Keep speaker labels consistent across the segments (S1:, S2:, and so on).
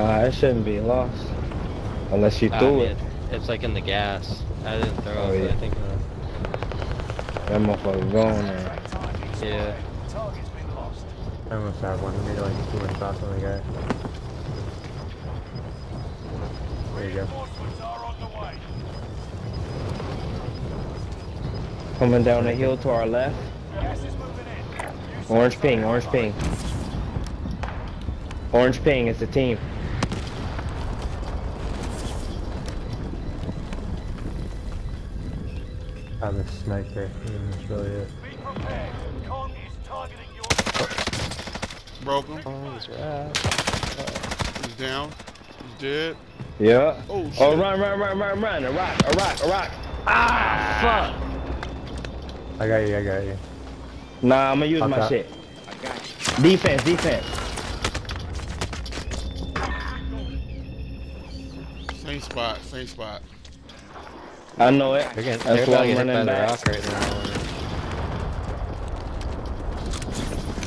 S1: Nah, it shouldn't be lost. Unless you
S2: I
S1: threw
S2: mean,
S1: it.
S2: It's like in the gas. I didn't throw
S1: Oh,
S2: it, but
S1: yeah.
S2: I think. Uh,
S1: That motherfucker going there.
S2: yeah.
S3: I almost have one. I made like two more shots on the guy. There you go.
S1: Coming down the hill to our left. Orange ping, orange ping. Orange ping, it's a team.
S3: I'm a sniper. and That's really it.
S4: Broke him.
S2: Oh, he's right.
S4: He's down. He's dead.
S1: Yeah.
S4: Oh, shit.
S1: Oh, run, run, run, run, run. A rock, a rock, a rock. Ah, fuck.
S3: I got you. I got you.
S1: Nah, I'm gonna use
S3: Fuck
S1: my
S3: that.
S1: shit. Defense, defense.
S4: Same spot. Same spot.
S1: I know it.
S2: They're, getting,
S1: That's
S2: they're
S1: why
S2: about to
S1: I'm
S2: get hit by
S1: running
S2: the
S1: back.
S2: rock right now.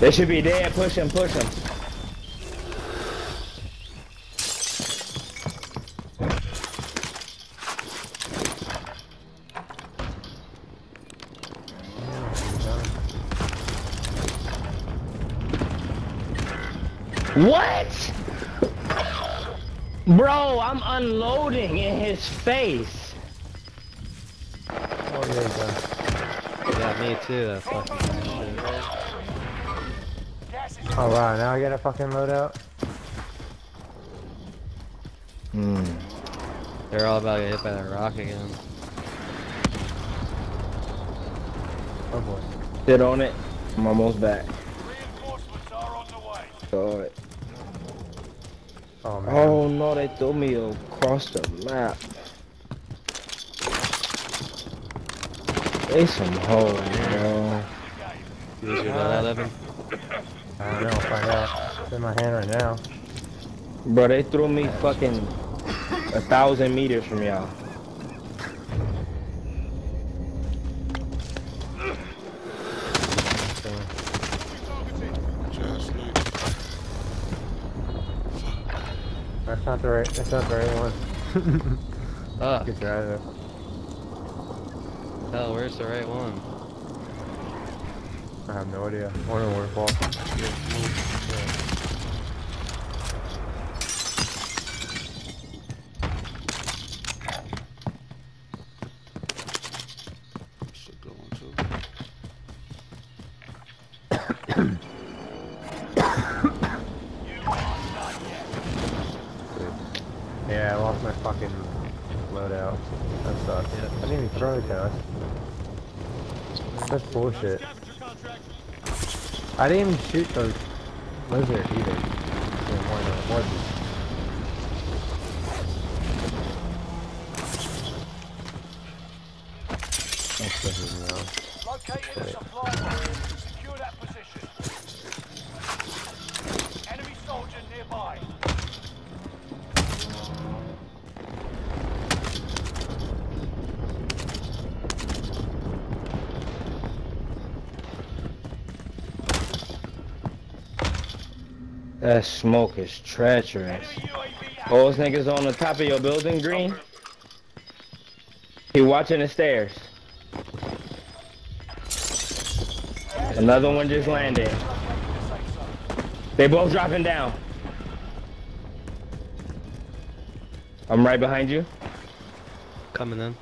S1: They should be dead. Push him, push him. What? Bro, I'm unloading in his face.
S3: Oh, yeah, you go.
S2: Yeah, me too. That fucking shit.
S3: Oh, wow. Now I got a fucking loadout.
S1: Hmm.
S2: They're all about to get hit by that rock again.
S3: Oh, boy.
S1: Sit on it. I'm almost back. Saw it.
S3: Oh, man.
S1: Oh no, they threw me across the map. They some hoes, bro.
S2: You lose your loadout, Evan?
S3: I don't know. I'll find out. It's in my hand right now.
S1: Bro, they threw me fucking a thousand meters from y'all.
S4: Just leave.
S3: That's not the right. That's not the right one.
S2: Ah,
S3: Good try though.
S2: hell, where's the right one?
S3: I have no idea. I don't know where it falls.
S4: A good.
S3: Yeah, I lost my fucking loadout. That sucks.
S2: Yeah.
S3: I didn't even throw it to us. That's bullshit. I didn't even shoot the lizard either. More than it wasn't. That's different now.
S5: Located a supply point. Secure that position.
S1: That smoke is treacherous.
S5: Enemy UAV
S1: Those niggas on the top of your building, Green. He watching the stairs. Another one just landed. They both dropping down. I'm right behind you.
S2: Coming in.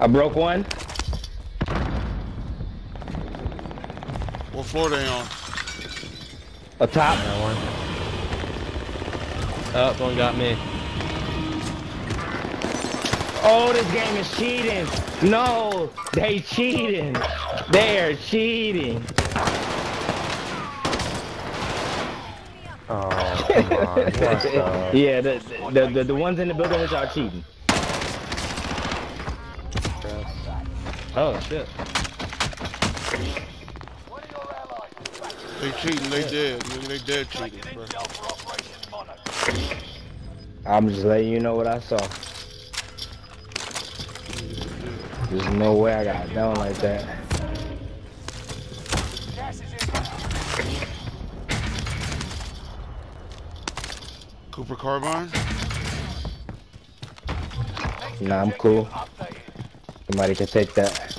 S1: I broke one.
S4: What floor they on?
S1: A top.
S3: That one.
S2: Oh, one got me.
S1: Oh, this game is cheating. No, they cheating. They are cheating.
S3: Oh, come on. What the?
S1: yeah, the, the, the, the ones in the building which are cheating.
S2: Oh, shit.
S4: They cheating, they dead, they dead cheating, bro.
S1: I'm just letting you know what I saw. There's no way I got down like that.
S4: Cooper Carbine?
S1: Nah, I'm cool. Somebody can take that.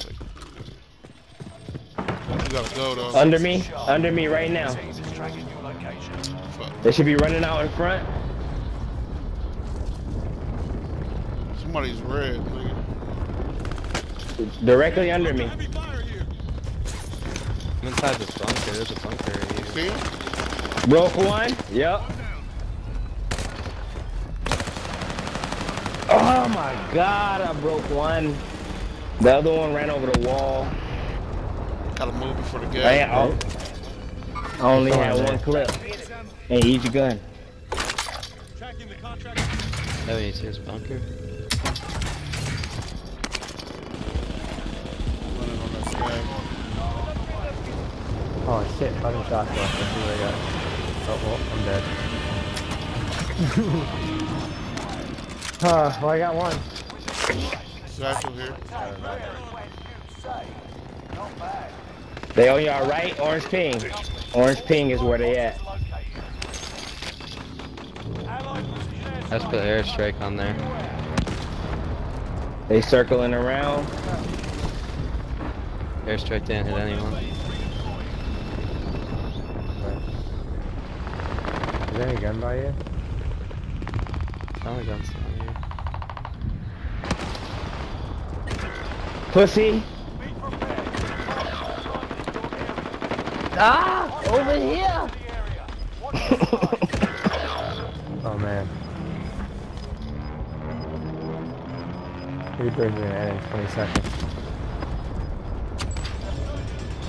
S4: You gotta go though.
S1: Under me, under me right now.
S5: Teams is tracking your location.
S4: Fuck.
S1: They should be running out in front.
S4: Somebody's red, nigga.
S1: Directly under me.
S2: I'm inside this bunker. There's a bunker here.
S4: See him?
S1: Broke one. Yep. Oh my god, I broke one. The other one ran over the wall.
S4: Gotta move before the
S1: I. I, I only had one clip in each gun.
S2: Oh, you see this bunker?
S4: Running on.
S3: Oh shit, fucking shots left. Let's see what I got. Oh, well, I'm dead. uh, well, I got one.
S4: Satchel here.
S5: Not bad.
S1: They on your right, orange ping. Orange ping is where they at.
S5: Allied precision
S2: Let's put airstrike on there.
S1: They circling around.
S2: Airstrike didn't hit anyone.
S3: Is there any gun by you?
S2: Only guns down here.
S1: Pussy. Ah, over here.
S3: Oh man. Reaper's gonna end in 20 seconds.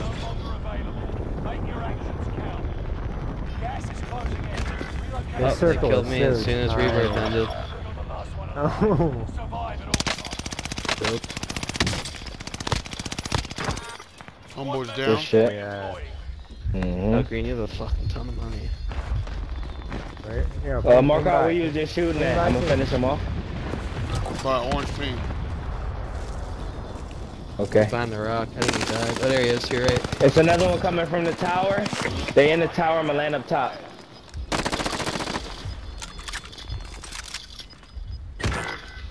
S5: no longer available. Make your actions count. Gas is closing in. Relocate
S3: This
S2: Oh, they killed me as soon as
S3: tiny.
S2: rebirth ended.
S5: the last one.
S3: Oh.
S5: Survive at all costs.
S2: Dope.
S4: Homeboy's
S1: Good
S4: down.
S1: shit.
S3: yeah.
S1: Hmm
S2: Oh, Green, you have a fucking ton of money.
S3: Right? Yeah,
S1: Uh, mark
S3: bring
S1: out
S3: back.
S1: where you was just shooting
S3: Bring
S1: at. I'm gonna finish him off.
S4: By orange ping.
S1: Okay.
S2: Find the rock. I think he died. Oh, there he is. To your right.
S1: It's another one coming from the tower. They in the tower. I'm gonna land up top.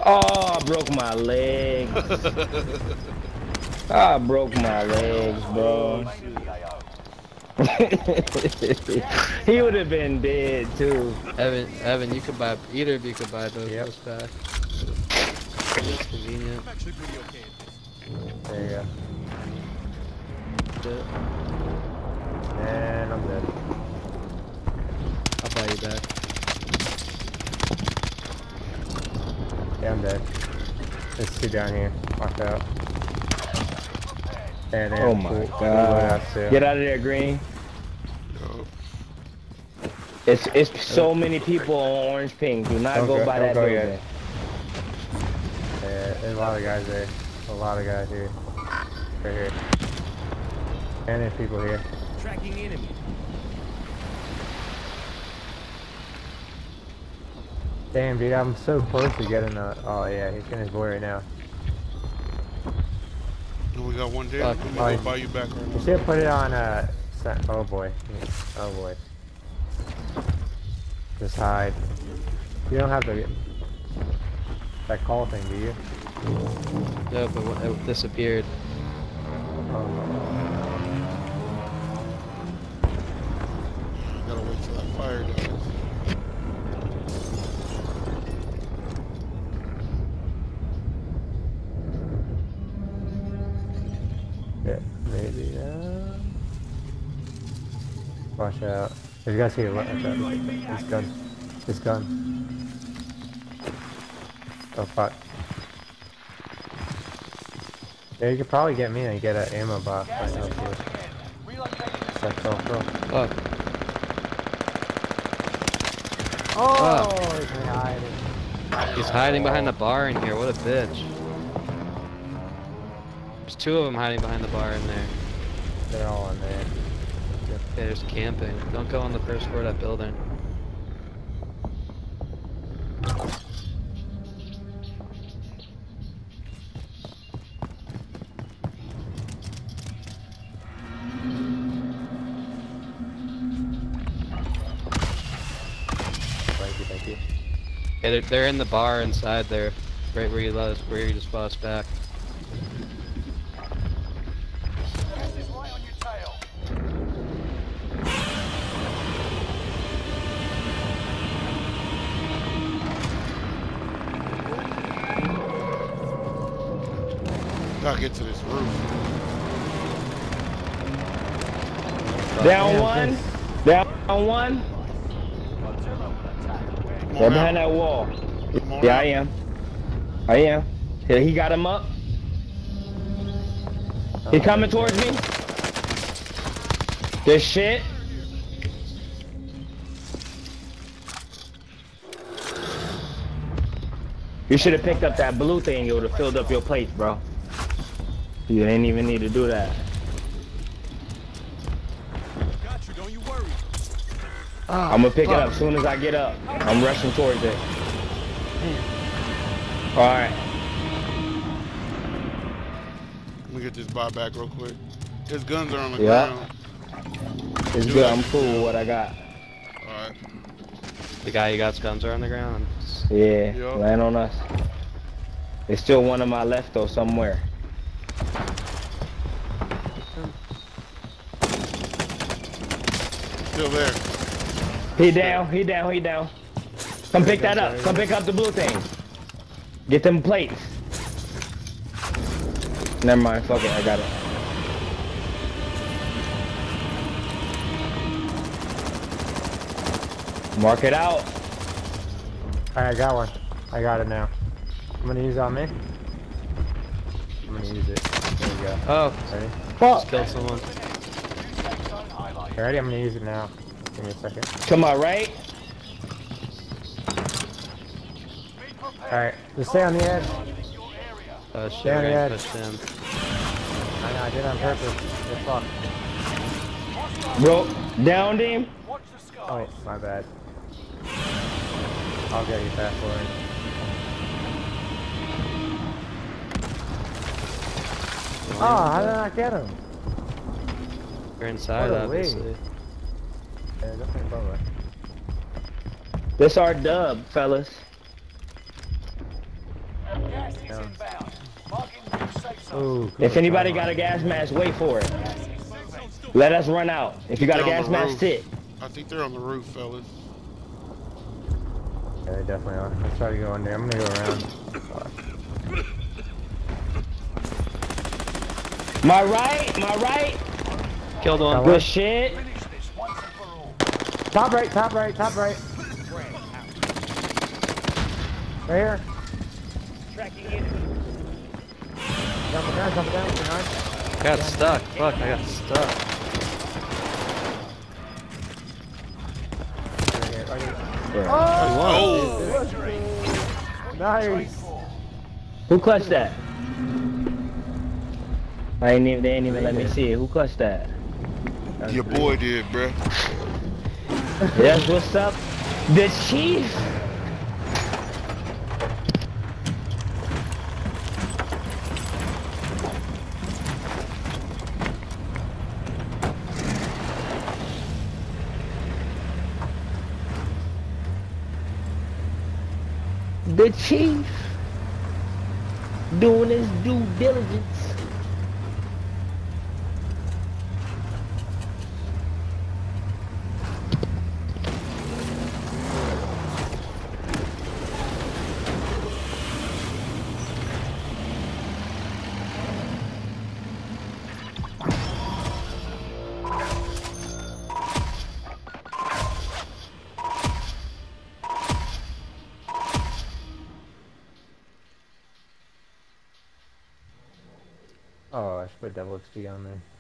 S1: Oh, I broke my legs. I broke my legs, bro. he would have been dead too.
S2: Evan, Evan, you could buy. Either of you could buy both
S3: Yep.
S2: of us back. It's convenient.
S3: There you go.
S2: Shit.
S3: And I'm dead.
S2: I'll buy you back.
S3: Yeah, I'm dead. There's two down here. Watch out. And then
S1: Oh my
S3: cool- cool
S1: god. Get out of there, Green.
S4: Yup.
S1: It's it's so many people on Orange Ping. Do not
S3: Don't
S1: go,
S3: go-
S1: by that
S3: go
S1: building.
S3: yet. Yeah, there's a lot of guys there. A lot of guys here. Right here. And there's people here. Tracking enemy. Damn, dude, I'm so close to getting a. Oh yeah, he's getting his boy right now.
S4: We got one there.
S2: Fuck.
S4: Let me
S3: Oh,
S4: go buy you back right
S3: You should put it on uh. Oh boy. Oh boy. Just hide. You don't have to get that call thing, do you?
S2: No, but it disappeared.
S3: Oh.
S4: Gotta wait till that fire dies.
S3: Yeah, maybe. Uh... Watch out. There's guys here. Watch out. This gun. This gun. Oh fuck. Yeah, you could probably get me and get an ammo box right now too. That's so cool.
S2: Fuck.
S3: Oh, he's hiding.
S2: He's hiding behind the bar in here. What a bitch. There's two of them hiding behind the bar in there.
S3: They're all in there.
S2: There's camping. Don't go on the first floor of that building.
S3: Thank you, thank you.
S2: Yeah, they're, they're in the bar inside there, right where you us, where you just us back.
S4: Gotta get to this roof.
S1: Down
S3: Yeah,
S1: one. Down one.
S4: Come
S1: Right
S4: on
S1: behind that wall. Yeah. I am. I am. Yeah, he got him up. He oh, coming towards me. This shit. You should have picked up that blue thing. It would have filled up your plates, bro. You didn't even need to do that.
S5: Got you, don't you worry.
S1: I'm gonna pick it up as soon as I get up. I'm rushing towards it. All right.
S4: Let me get this buy back real quick. His guns are on the
S1: Yeah.
S4: ground.
S1: It's
S4: Do
S1: good.
S4: that.
S1: I'm cool with what I got.
S4: Alright.
S2: The guy you got's guns are on the ground.
S1: Yeah,
S4: Yeah.
S1: land on us. There's still one on my left though, somewhere.
S4: Still there.
S1: He down, he down, he down. Come pick that up. Come pick up the blue thing. Get them plates. Never mind, fuck it, I got it. Mark it out.
S3: Alright, I got one. I got it now. I'm gonna use it on me. I'm gonna use it. There we go.
S2: Oh,
S3: Ready?
S2: just killed someone.
S3: You ready? I'm gonna use it now. Give me a second.
S1: To my right.
S3: Alright, just stay on the edge.
S2: Uh, shit,
S3: Down
S2: we're
S3: the edge.
S2: pushed in.
S3: I know, I did it on purpose. Good fuck.
S1: Bro, downed him.
S5: Watch the sky.
S3: Oh, wait, my bad. I'll get you fast forward. Oh, how did I not get him?
S2: You're inside,
S3: What a
S2: obviously.
S3: Yeah, definitely above us.
S1: This our dub, fellas.
S5: Gas is inbound. Marking new safe zone.
S3: Ooh,
S1: If anybody got a gas mask, wait for it. Let us run out. If you got a
S4: They're on
S1: gas mask, sit.
S4: I think they're on the roof, fellas.
S3: Yeah, they definitely are. Let's try to go in there. I'm gonna go around. Fuck.
S1: My right, my right.
S2: Killed one.
S3: Got
S1: Good shit.
S5: Finish this once and for all.
S3: Top right, top right, top right. Right here. Jumping down, jumping down, behind.
S2: I got stuck. Fuck, I got stuck.
S3: Right here, right here.
S4: Oh!
S3: Nice.
S1: Who clutched that? I ain't even. They ain't even let me see it. Who clutched that?
S4: Your boy did, bruh.
S1: That's what's up. The chief. The chief doing his due diligence.
S3: Put double XP on there.